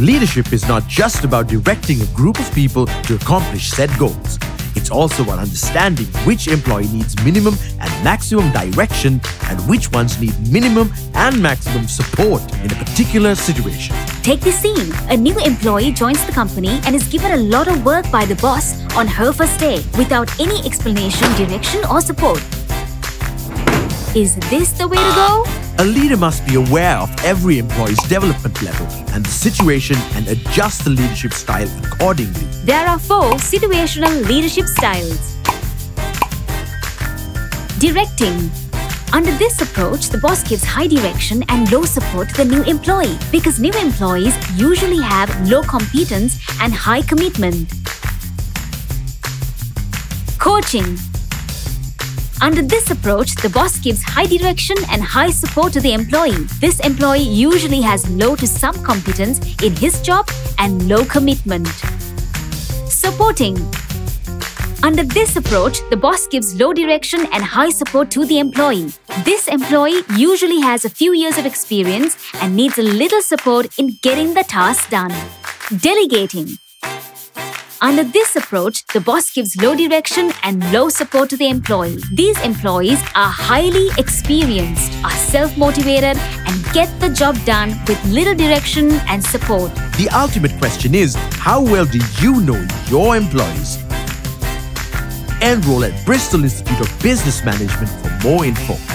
Leadership is not just about directing a group of people to accomplish set goals. It's also about understanding which employee needs minimum and maximum direction and which ones need minimum and maximum support in a particular situation. Take this scene. A new employee joins the company and is given a lot of work by the boss on her first day without any explanation, direction or support. Is this the way to go? A leader must be aware of every employee's development level and the situation and adjust the leadership style accordingly. There are four situational leadership styles. Directing. Under this approach, the boss gives high direction and low support to the new employee because new employees usually have low competence and high commitment. Coaching. Under this approach, the boss gives high direction and high support to the employee. This employee usually has low to some competence in his job and low commitment. Supporting. Under this approach, the boss gives low direction and high support to the employee. This employee usually has a few years of experience and needs a little support in getting the task done. Delegating. Under this approach, the boss gives low direction and low support to the employee. These employees are highly experienced, are self-motivated and get the job done with little direction and support. The ultimate question is, how well do you know your employees? Enroll at Bristol Institute of Business Management for more info.